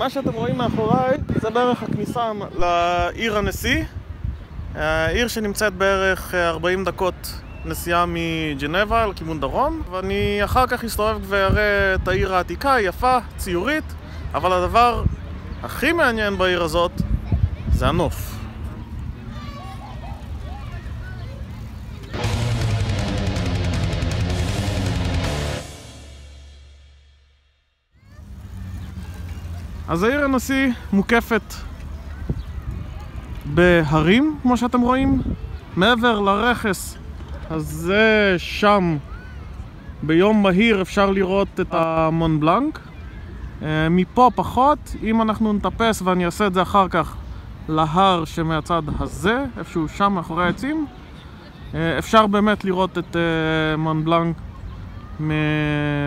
מה שאתם רואים מאחוריי זה בערך הכניסה לעיר הנשיא. העיר שנמצאת בערך 40 דקות נסיעה מג'נבה לכיוון דרום ואני אחר כך אסתובב ואראה את העיר העתיקה, יפה, ציורית אבל הדבר הכי מעניין בעיר הזאת זה הנוף אז העיר הנשיא מוקפת בהרים, כמו שאתם רואים, מעבר לרכס הזה שם ביום בהיר אפשר לראות את המון בלנק. אה, מפה פחות, אם אנחנו נטפס ואני אעשה את זה אחר כך להר שמהצד הזה, איפשהו שם מאחורי העצים אה, אפשר באמת לראות את אה, מון בלנק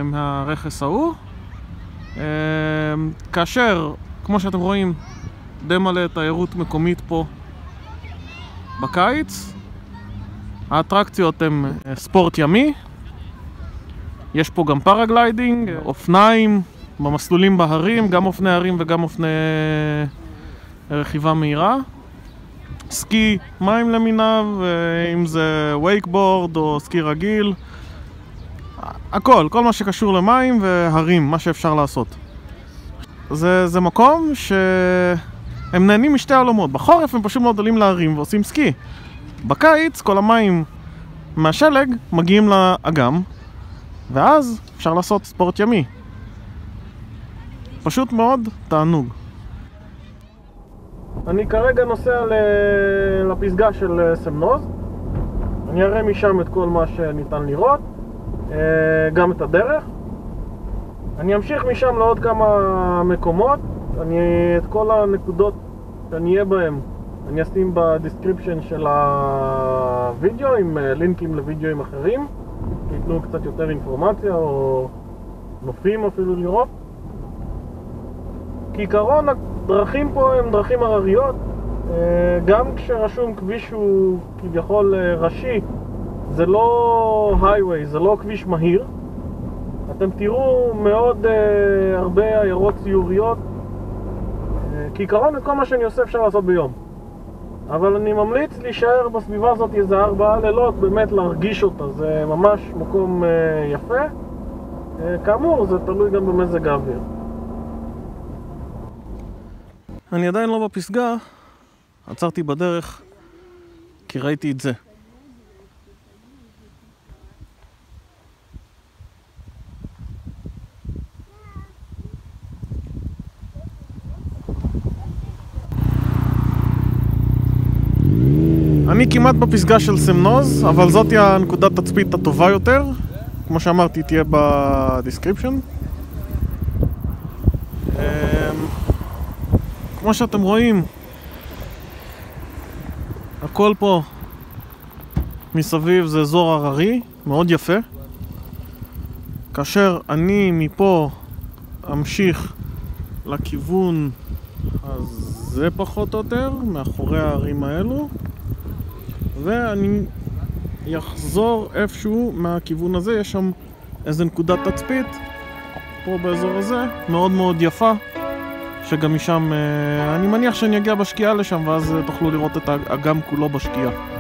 מהרכס ההוא כאשר, כמו שאתם רואים, די מלא תיירות מקומית פה בקיץ. האטרקציות הן אה, ספורט ימי, יש פה גם paragliding, אופניים במסלולים בהרים, גם אופני הרים וגם אופני אה, רכיבה מהירה. סקי מים למיניו, אה, אם זה wakeboard או סקי רגיל. הכל, כל מה שקשור למים והרים, מה שאפשר לעשות. זה, זה מקום שהם נהנים משתי עולמות. בחורף הם פשוט מאוד עולים להרים ועושים סקי. בקיץ כל המים מהשלג מגיעים לאגם, ואז אפשר לעשות ספורט ימי. פשוט מאוד תענוג. אני כרגע נוסע לפסגה של סמנוז. אני אראה משם את כל מה שניתן לראות, אה, גם את הדרך. אני אמשיך משם לעוד כמה מקומות, אני את כל הנקודות שאני אהיה בהם אני אשים ב description של הווידאו עם אה, לינקים לוידאוים אחרים. שייתנו קצת יותר אינפורמציה או נופים אפילו לראות. כעיקרון הדרכים פה הן דרכים הרריות. אה, גם כשרשום כביש הוא כביכול אה, ראשי זה לא הייווי, זה לא כביש מהיר. אתם תראו מאוד uh, הרבה עיירות ציוריות uh, כעיקרון את כל מה שאני עושה אפשר לעשות ביום. אבל אני ממליץ להישאר בסביבה הזאת איזה ארבעה לילות, באמת להרגיש אותה, זה ממש מקום uh, יפה. uh, כאמור, זה תלוי גם במזג האוויר. אני עדיין לא בפסגה, עצרתי בדרך כי ראיתי את זה אני כמעט בפסגה של סמנוז, אבל זאתי הנקודת תצפית הטובה יותר. כמו שאמרתי, תהיה ב description. אמ, כמו שאתם רואים, הכל פה מסביב זה אזור הררי, מאוד יפה. כאשר אני מפה אמשיך לכיוון הזה פחות או יותר, מאחורי הערים האלו ואני אחזור איפשהו מהכיוון הזה, יש שם איזה נקודת תצפית פה באזור הזה, מאוד מאוד יפה שגם משם, אה, אני מניח שאני אגיע בשקיעה לשם ואז אה, תוכלו לראות את האגם כולו בשקיעה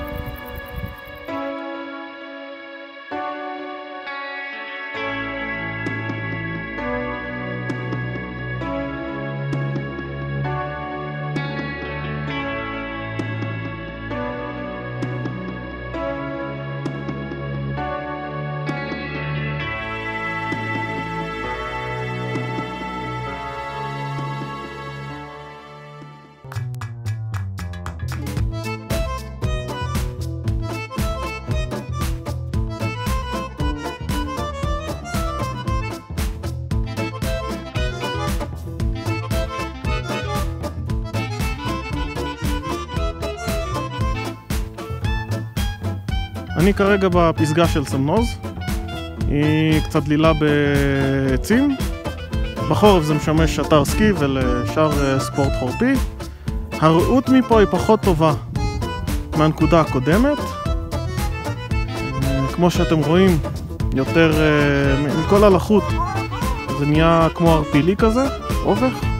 אני כרגע בפסגה של סמנוז, היא קצת דלילה בעצים. בחורף זה משמש אתר סקי ולשאר אה, ספורט חורפי. הרעות מפה היא פחות טובה מהנקודה הקודמת. אה, כמו שאתם רואים, יותר אה, מכל הלחות זה נהיה כמו ערפילי כזה, אובך.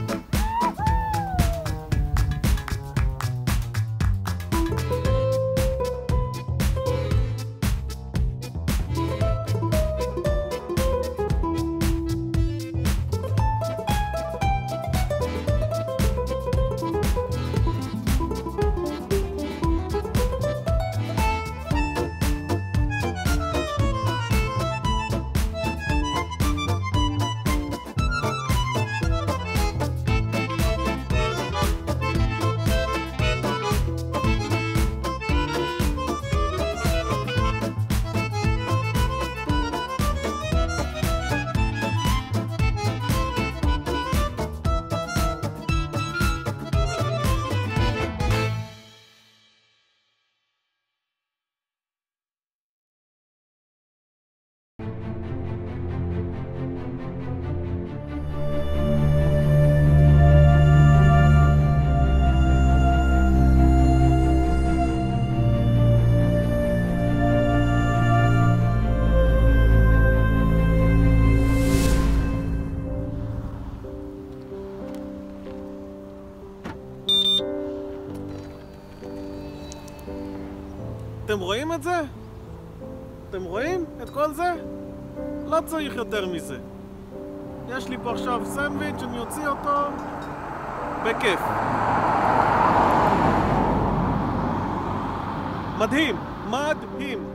אתם רואים את זה? אתם רואים את כל זה? לא צריך יותר מזה. יש לי פה עכשיו סנדוויץ', אני אוציא אותו בכיף. מדהים, מדהים.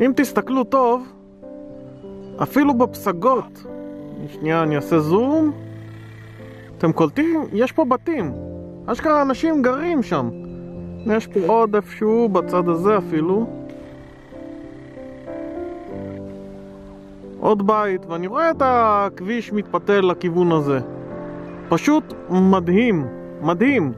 אם תסתכלו טוב, אפילו בפסגות, שנייה אני אעשה זום, אתם קולטים? יש פה בתים, אשכרה אנשים גרים שם. יש פה עוד איפשהו בצד הזה אפילו. עוד בית, ואני רואה את הכביש מתפתל לכיוון הזה. פשוט מדהים, מדהים.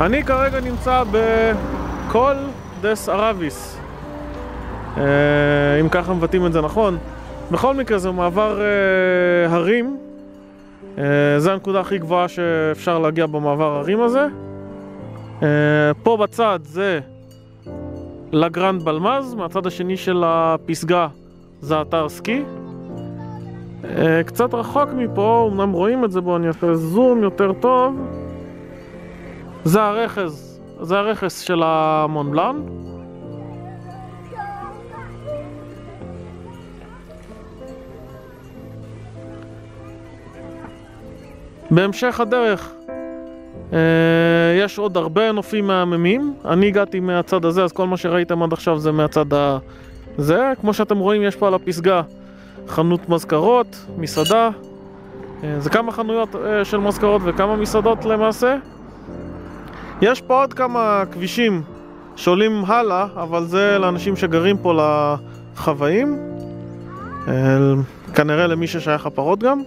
אני כרגע נמצא בכל דס ערביס, אה, אם ככה מבטאים את זה נכון. בכל מקרה זה מעבר אה, הרים, אה, זה הנקודה הכי גבוהה שאפשר להגיע במעבר הרים הזה. פה בצד זה לגרנד בלמז, מהצד השני של הפסגה זה אתר סקי. קצת רחוק מפה, אמנם רואים את זה, בואו אני אעשה זום יותר טוב. זה הרכס, זה הרכס של המונבלן. בהמשך הדרך אה, יש עוד הרבה נופים מהממים. אני הגעתי מהצד הזה, אז כל מה שראיתם עד עכשיו זה מהצד הזה. כמו שאתם רואים, יש פה על הפסגה חנות מזכרות, מסעדה. אה, זה כמה חנויות אה, של מזכרות וכמה מסעדות למעשה. יש פה עוד כמה כבישים שעולים הלאה, אבל זה לאנשים שגרים פה לחוואים. כנראה למי ששייך הפרות גם.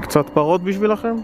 קצת פרות בשבילכם.